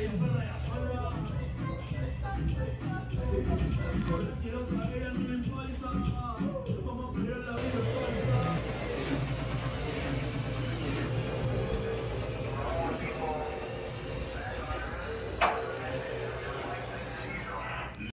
Yo otra vez